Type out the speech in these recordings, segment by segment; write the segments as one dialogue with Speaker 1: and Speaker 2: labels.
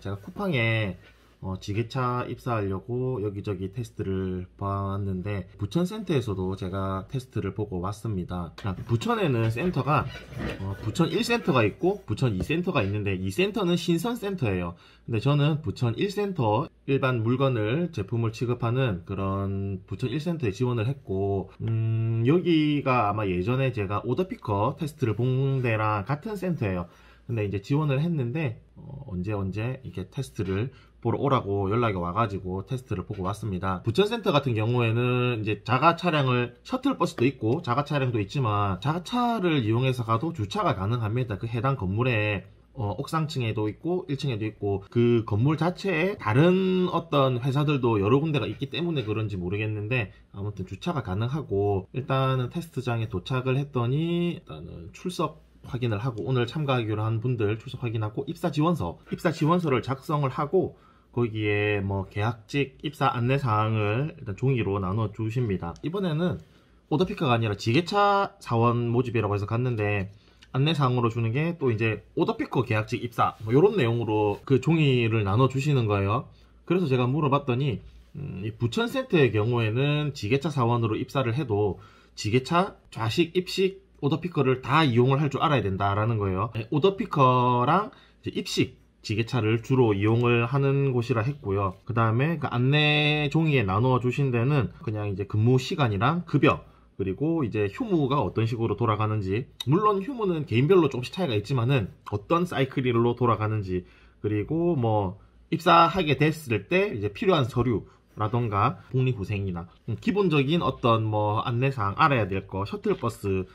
Speaker 1: 제가 쿠팡에 어, 지게차 입사하려고 여기저기 테스트를 봤는데 부천 센터에서도 제가 테스트를 보고 왔습니다. 아, 부천에는 센터가 어, 부천 1센터가 있고 부천 2센터가 있는데 2센터는 신선 센터예요. 근데 저는 부천 1센터 일반 물건을 제품을 취급하는 그런 부천 1센터에 지원을 했고 음, 여기가 아마 예전에 제가 오더피커 테스트를 본 데랑 같은 센터예요. 근데 이제 지원을 했는데 어, 언제 언제 이렇게 테스트를 보러 오라고 연락이 와가지고 테스트를 보고 왔습니다. 부천센터 같은 경우에는 이제 자가 차량을 셔틀버스도 있고 자가 차량도 있지만 자가 차를 이용해서 가도 주차가 가능합니다. 그 해당 건물에 어, 옥상층에도 있고 1층에도 있고 그 건물 자체에 다른 어떤 회사들도 여러 군데가 있기 때문에 그런지 모르겠는데 아무튼 주차가 가능하고 일단은 테스트장에 도착을 했더니 일단은 출석 확인을 하고 오늘 참가하기로 한 분들 출석 확인하고 입사 지원서 입사 지원서를 작성을 하고 거기에 뭐 계약직 입사 안내 사항을 일단 종이로 나눠 주십니다. 이번에는 오더피커가 아니라 지게차 사원 모집이라고 해서 갔는데 안내 사항으로 주는 게 또 이제 오더피커 계약직 입사 뭐 이런 내용으로 그 종이를 나눠 주시는 거예요. 그래서 제가 물어봤더니 음, 이 부천 센터의 경우에는 지게차 사원으로 입사를 해도 지게차 좌식 입식 오더피커를 다 이용을 할 줄 알아야 된다라는 거예요. 오더피커랑 입식 지게차를 주로 이용을 하는 곳이라 했고요. 그 다음에 그 안내 종이에 나누어 주신 데는 그냥 이제 근무 시간이랑 급여 그리고 이제 휴무가 어떤 식으로 돌아가는지 물론 휴무는 개인별로 조금씩 차이가 있지만은 어떤 사이클로 돌아가는지 그리고 뭐 입사하게 됐을 때 이제 필요한 서류 라던가 복리후생이나 기본적인 어떤 뭐 안내사항 알아야 될 거 셔틀버스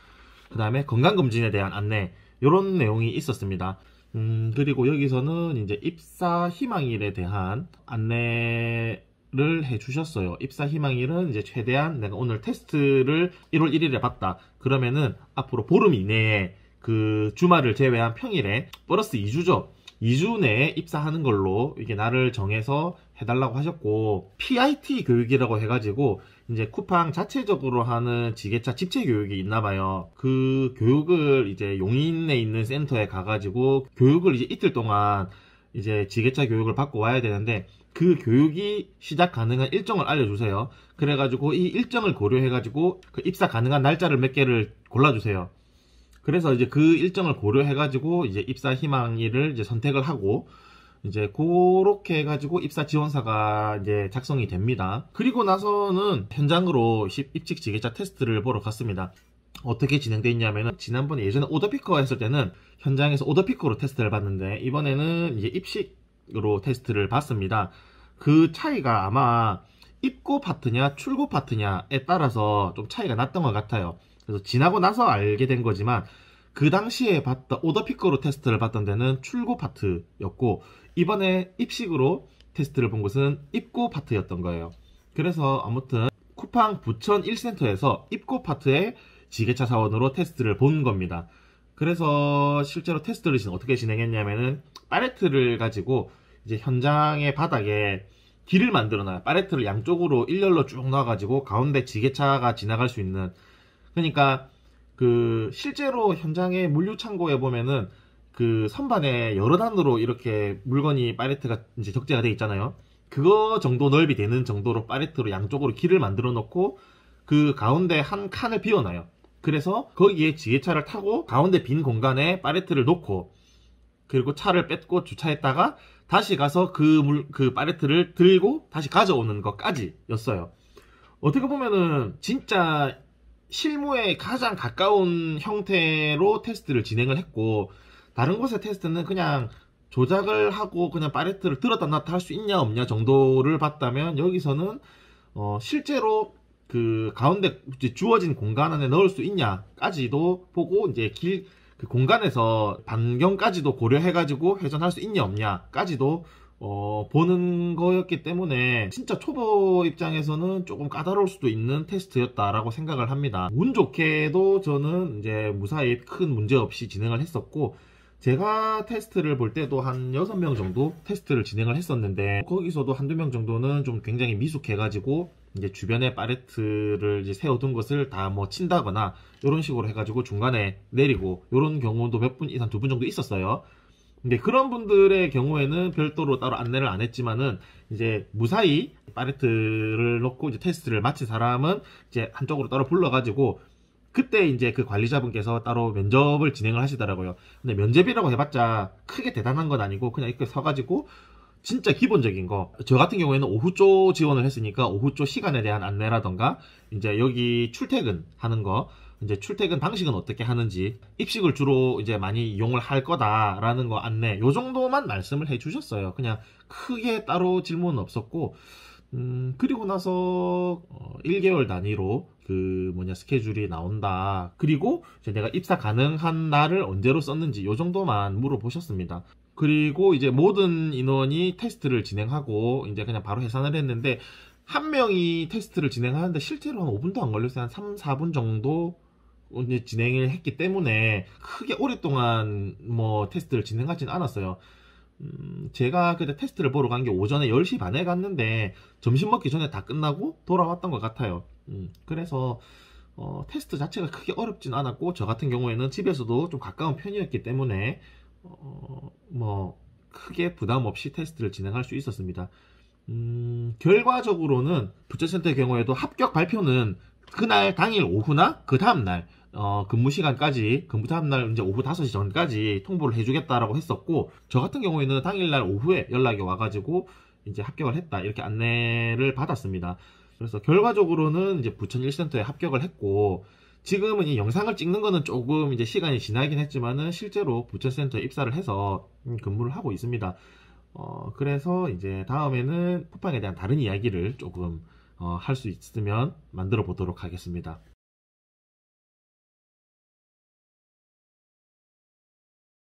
Speaker 1: 그 다음에 건강검진에 대한 안내 이런 내용이 있었습니다. 음, 그리고 여기서는 이제 입사 희망일에 대한 안내 를 해 주셨어요. 입사 희망일은 이제 최대한 내가 오늘 테스트를 1월 1일에 봤다. 그러면은 앞으로 보름 이내에 그 주말을 제외한 평일에 플러스 2주죠. 2주 내에 입사하는 걸로 이게 날을 정해서 해달라고 하셨고 PIT 교육이라고 해가지고 이제 쿠팡 자체적으로 하는 지게차 집체 교육이 있나 봐요. 그 교육을 이제 용인에 있는 센터에 가가지고 교육을 이제 이틀 동안 이제 지게차 교육을 받고 와야 되는데 그 교육이 시작 가능한 일정을 알려주세요. 그래가지고 이 일정을 고려해가지고 그 입사 가능한 날짜를 몇 개를 골라주세요. 그래서 이제 그 일정을 고려해가지고 이제 입사 희망일을 이제 선택을 하고 이제 그렇게 해가지고 입사 지원사가 이제 작성이 됩니다. 그리고 나서는 현장으로 입직 지게차 테스트를 보러 갔습니다. 어떻게 진행되어 있냐면은 지난번에 예전에 오더피커 했을 때는 현장에서 오더피커로 테스트를 봤는데 이번에는 이제 입식 으로 테스트를 봤습니다. 그 차이가 아마 입고 파트냐 출고 파트냐에 따라서 좀 차이가 났던 것 같아요. 그래서 지나고 나서 알게 된 거지만 그 당시에 봤던 오더피커로 테스트를 봤던 데는 출고 파트였고 이번에 입식으로 테스트를 본 곳은 입고 파트였던 거예요. 그래서 아무튼 쿠팡 부천 1센터에서 입고 파트의 지게차 사원으로 테스트를 본 겁니다. 그래서 실제로 테스트를 어떻게 진행했냐면은 파레트를 가지고 이제 현장의 바닥에 길을 만들어놔요. 파레트를 양쪽으로 일렬로 쭉 놔가지고 가운데 지게차가 지나갈 수 있는 그러니까 그 실제로 현장의 물류 창고에 보면은 그 선반에 여러 단으로 이렇게 물건이 파레트가 이제 적재가 되어 있잖아요. 그거 정도 넓이 되는 정도로 파레트로 양쪽으로 길을 만들어 놓고 그 가운데 한 칸을 비워놔요. 그래서 거기에 지게차를 타고 가운데 빈 공간에 파레트를 놓고 그리고 차를 뺏고 주차했다가 다시 가서 그 물, 그 파레트를 들고 다시 가져오는 것까지였어요. 어떻게 보면은 진짜 실무에 가장 가까운 형태로 테스트를 진행을 했고 다른 곳의 테스트는 그냥 조작을 하고 그냥 파레트를 들었다 놨다 할 수 있냐 없냐 정도를 봤다면 여기서는 어 실제로 그 가운데 주어진 공간 안에 넣을 수 있냐까지도 보고 이제 길 그 공간에서 반경까지도 고려해가지고 회전할 수 있냐 없냐까지도 어, 보는 거였기 때문에 진짜 초보 입장에서는 조금 까다로울 수도 있는 테스트였다라고 생각을 합니다. 운 좋게도 저는 이제 무사히 큰 문제 없이 진행을 했었고 제가 테스트를 볼 때도 한 6명 정도 테스트를 진행을 했었는데 거기서도 한두 명 정도는 좀 굉장히 미숙해가지고 이제 주변에 파레트를 이제 세워둔 것을 다 뭐 친다거나 이런 식으로 해가지고 중간에 내리고 이런 경우도 몇 분 이상 두 분 정도 있었어요. 근데 그런 분들의 경우에는 별도로 따로 안내를 안 했지만은 이제 무사히 파레트를 놓고 이제 테스트를 마친 사람은 이제 한쪽으로 따로 불러가지고 그때 이제 그 관리자분께서 따로 면접을 진행을 하시더라고요. 근데 면접이라고 해봤자 크게 대단한 건 아니고 그냥 이렇게 서가지고 진짜 기본적인 거. 저 같은 경우에는 오후 쪽 지원을 했으니까 오후 쪽 시간에 대한 안내라던가 이제 여기 출퇴근 하는 거. 이제 출퇴근 방식은 어떻게 하는지 입식을 주로 이제 많이 이용을 할 거다라는 거 안내 요 정도만 말씀을 해 주셨어요 그냥 크게 따로 질문은 없었고 음 그리고 나서 어, 1개월 단위로 그 뭐냐 스케줄이 나온다 그리고 이제 내가 입사 가능한 날을 언제로 썼는지 요 정도만 물어보셨습니다 그리고 이제 모든 인원이 테스트를 진행하고 이제 그냥 바로 해산을 했는데 한 명이 테스트를 진행하는데 실제로 한 5분도 안 걸렸어요. 한 3, 4분 정도 진행을 했기 때문에 크게 오랫동안 뭐 테스트를 진행하진 않았어요. 음, 제가 그때 테스트를 보러 간 게 오전에 10시 반에 갔는데 점심 먹기 전에 다 끝나고 돌아왔던 것 같아요. 음, 그래서 어, 테스트 자체가 크게 어렵진 않았고 저 같은 경우에는 집에서도 좀 가까운 편이었기 때문에 어, 뭐 크게 부담 없이 테스트를 진행할 수 있었습니다. 음, 결과적으로는 부처센터의 경우에도 합격 발표는 그날 당일 오후나 그 다음날 어, 근무 시간까지 근무 다음날 이제 오후 5시 전까지 통보를 해주겠다라고 했었고 저 같은 경우에는 당일날 오후에 연락이 와가지고 이제 합격을 했다 이렇게 안내를 받았습니다. 그래서 결과적으로는 이제 부천 1센터에 합격을 했고 지금은 이 영상을 찍는 거는 조금 이제 시간이 지나긴 했지만은 실제로 부천 센터에 입사를 해서 음, 근무를 하고 있습니다. 어, 그래서 이제 다음에는 쿠팡에 대한 다른 이야기를 조금 어, 할 수 있으면 만들어 보도록 하겠습니다.